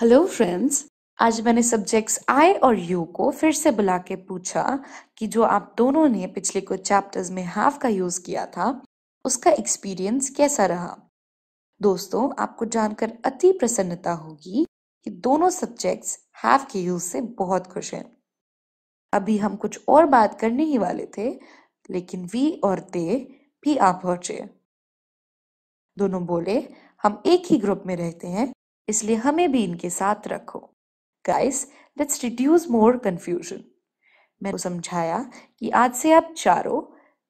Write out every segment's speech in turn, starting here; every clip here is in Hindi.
हेलो फ्रेंड्स आज मैंने सब्जेक्ट्स आई और यू को फिर से बुला के पूछा कि जो आप दोनों ने पिछले कुछ चैप्टर्स में हैव का यूज़ किया था, उसका एक्सपीरियंस कैसा रहा? दोस्तों, आपको जानकर अति प्रसन्नता होगी कि दोनों सब्जेक्ट्स हैव के यूज़ से बहुत खुश हैं। अभी हम कुछ और बात करने ही वाले थे, लेकिन वी और दे भी आ पहुँचे। दोनों बोले, हम एक ही ग्रुप में रहते हैं इसलिए हमें भी इनके साथ रखो। Guys let's reduce more confusion मैंने समझाया कि आज से आप चारों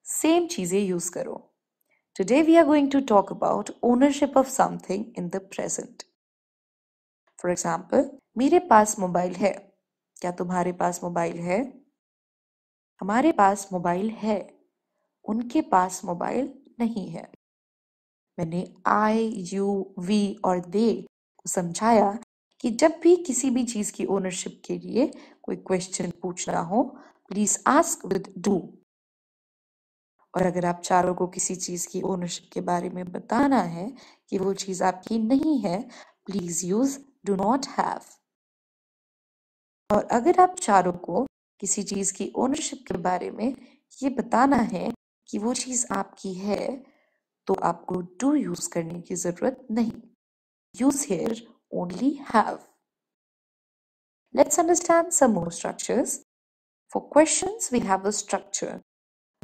सेम चीज़ें यूज़ करो। Today we are going to talk about ownership of something in the present for example मेरे पास मोबाइल है। क्या तुम्हारे पास मोबाइल है? हमारे पास मोबाइल है। उनके पास मोबाइल नहीं है। मैंने आई यू वी और दे समझाया कि जब भी किसी भी चीज़ की ओनरशिप के लिए कोई क्वेश्चन पूछना हो प्लीज़ आस्क विद डू और अगर आप चारों को किसी चीज़ की ओनरशिप के बारे में बताना है कि वो चीज़ आपकी नहीं है please use do not have और अगर आप चारों को किसी चीज़ की ओनरशिप के बारे में ये बताना है कि वो चीज़ आपकी है तो आपको डू यूज़ करने की ज़रूरत नहीं। Use here only have. Let's understand some more structures. For questions, we have a structure.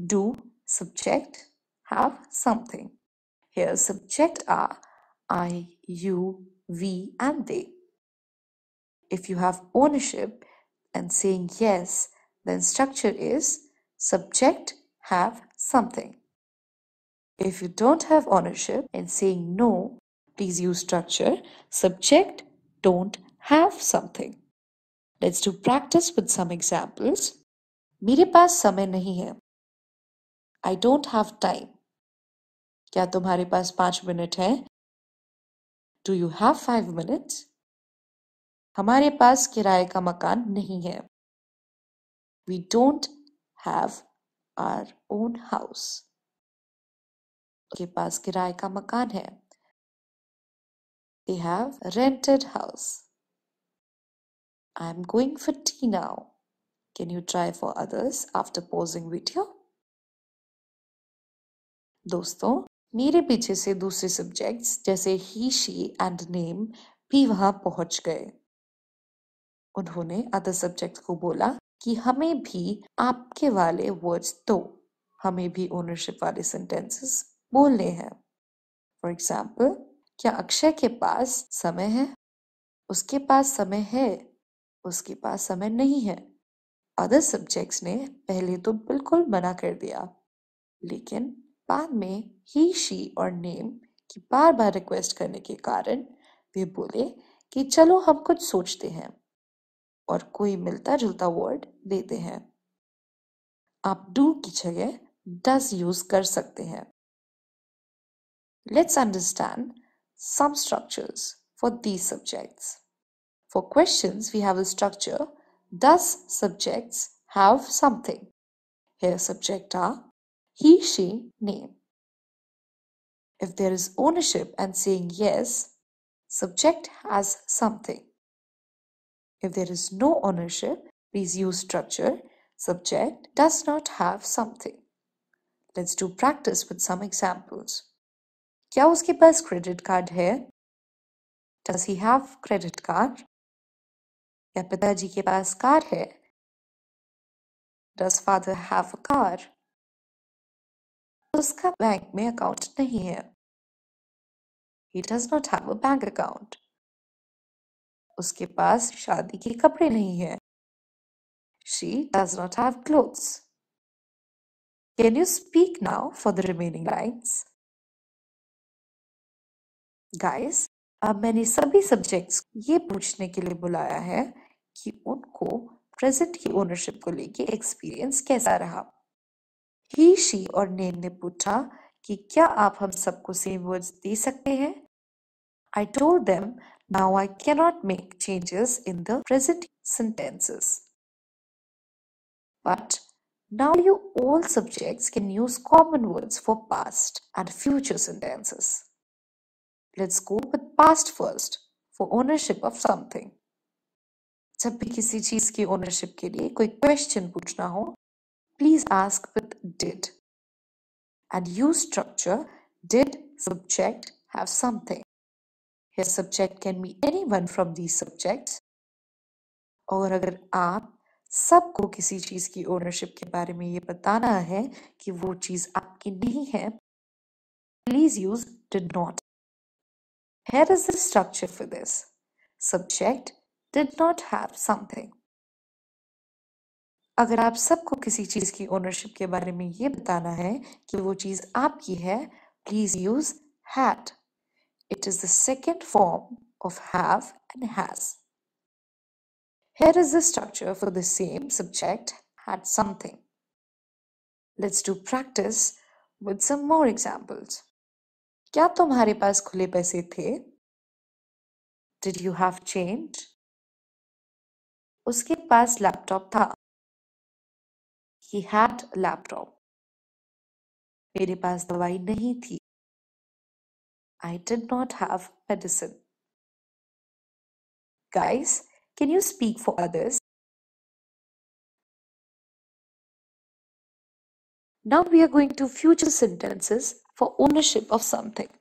Do, subject, have something. Here subject are I, you, we and they. If you have ownership and saying yes, then structure is subject have something. If you don't have ownership and saying no, Please use structure. Subject, don't have something. Let's do practice with some examples. मेरे पास समय नहीं है I don't have time. क्या तुम्हारे पास पाँच मिनट है Do you have five minutes? हमारे पास किराए का मकान नहीं है We don't have our own house. के पास किराए का मकान है They have rented house. I'm going for tea now. Can you try for others after pausing video? दोस्तों, मेरे पीछे से दूसरे सब्जेक्ट्स जैसे ही शी एंड नेम भी वहाँ पहुँच गए उन्होंने अदर सब्जेक्ट को बोला कि हमें भी आपके वाले वर्ड्स दो हमें भी ओनरशिप वाले सेंटेंसेस बोलने हैं फॉर एग्ज़ाम्पल क्या अक्षय के पास समय है? उसके पास समय है, उसके पास समय नहीं है। अदर सब्जेक्ट्स ने पहले तो बिल्कुल मना कर दिया। लेकिन बाद में ही शी और नेम की बार बार रिक्वेस्ट करने के कारण वे बोले कि चलो हम कुछ सोचते हैं और कोई मिलता जुलता वर्ड देते हैं। आप डू की जगह डज यूज़ कर सकते हैं। Let's understand some structures for these subjects. For questions, we have a structure Does subjects have something? Here subject are he, she, name. If there is ownership and saying yes, subject has something. If there is no ownership, please use structure subject does not have something. Let's do practice with some examples. क्या उसके पास क्रेडिट कार्ड है? Does he have credit card क्या पिताजी के पास कार है? डज फादर हैव कार उसका बैंक में अकाउंट नहीं है। He does not have a bank account उसके पास शादी के कपड़े नहीं है। She does not have clothes can you speak now for the remaining lines guys अब मैंने सभी सब्जेक्ट्स ये पूछने के लिए बुलाया है कि उनको प्रेजेंट की ओनरशिप को लेके एक्सपीरियंस कैसा रहा। ही शी और नेम ने पूछा कि क्या आप हम सबको सेम वर्ड्स दे सकते हैं? I told them now I cannot make changes in the present sentences. But now you all subjects can use common words for past and future sentences. Let's go with past first for ownership of something जब भी किसी चीज़ की ओनरशिप के लिए कोई क्वेश्चन पूछना हो please ask with did and use structure did subject have something here subject can be any one from these subject और अगर आप सबको किसी चीज़ की ओनरशिप के बारे में ये बताना है कि वो चीज़ आपकी नहीं है please use did not Here is the structure for this. Subject did not have something. अगर आप सबको किसी चीज़ की ओनरशिप के बारे में ये बताना है कि वो चीज़ आपकी है please use had. It is the second form of have and has. Here is the structure for the same subject had something. Let's do practice with some more examples. क्या तुम्हारे पास खुले पैसे थे? डिड यू हैव चेंज उसके पास लैपटॉप था। ही हैड लैपटॉप मेरे पास दवाई नहीं थी। I did not have medicine guys can you speak for others Now we are going to future sentences. For ownership of something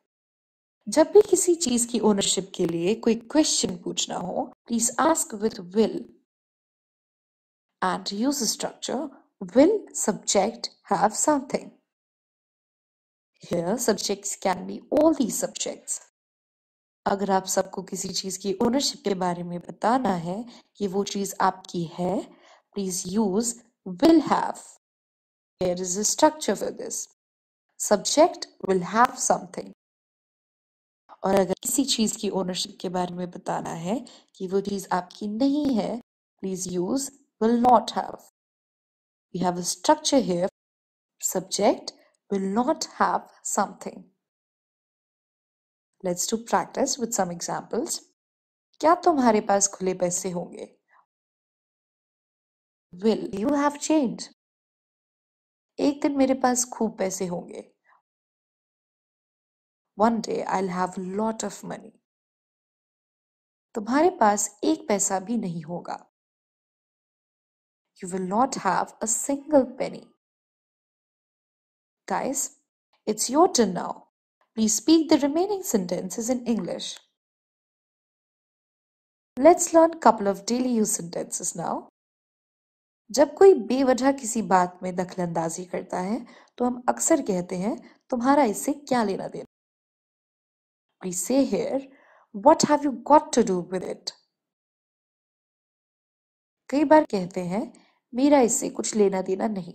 जब भी किसी चीज़ की ओनरशिप के लिए कोई क्वेश्चन पूछना हो please ask with will and use structure will subject have something here subjects can be all the subjects अगर आप सबको किसी चीज़ की ओनरशिप के बारे में बताना है कि वो चीज़ आपकी है please use will have here is a structure for this subject will have something. और अगर किसी चीज़ की ओनरशिप के बारे में बताना है कि वो चीज़ आपकी नहीं है please use will not have we have a structure here subject will not have something let's do practice with some examples क्या तुम्हारे पास खुले पैसे होंगे? विल यू हैव चेंज एक दिन मेरे पास खूब पैसे होंगे। One day I have lot of money तुम्हारे पास एक पैसा भी नहीं होगा। You will not have a single penny guys it's your turn now please speak the remaining sentences in English let's learn couple of daily use sentences now जब कोई बेवजह किसी बात में दखलंदाजी करता है तो हम अक्सर कहते हैं तुम्हारा इससे क्या लेना देना We say here, what have you got to do with it? कई बार कहते हैं मेरा इससे कुछ लेना देना नहीं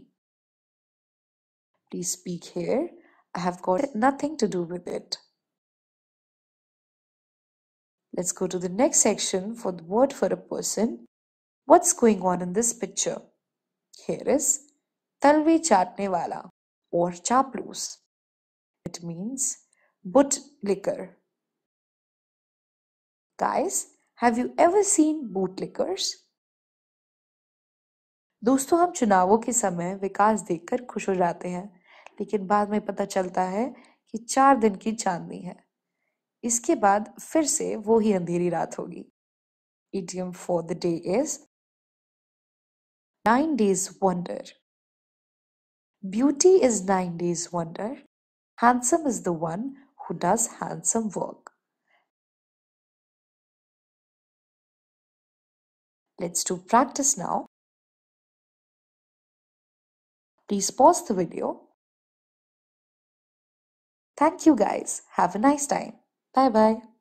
Please speak here. I have got nothing to do with it. Let's go to the next section for the word for a person. What's going on in this picture? Here is talve chaatne wala or chaplus. It means Butt liquor. Guys, have you ever seen bootlickers? दोस्तों हम चुनावों के समय विकास देखकर खुश हो जाते हैं लेकिन बाद में पता चलता है कि चार दिन की चांदनी है इसके बाद फिर से वो ही अंधेरी रात होगी idiom for the day is Nine days' wonder. Beauty is nine days' wonder. Handsome is the one who does handsome work. Let's do practice now. Please pause the video. Thank you guys. Have a nice time. Bye bye.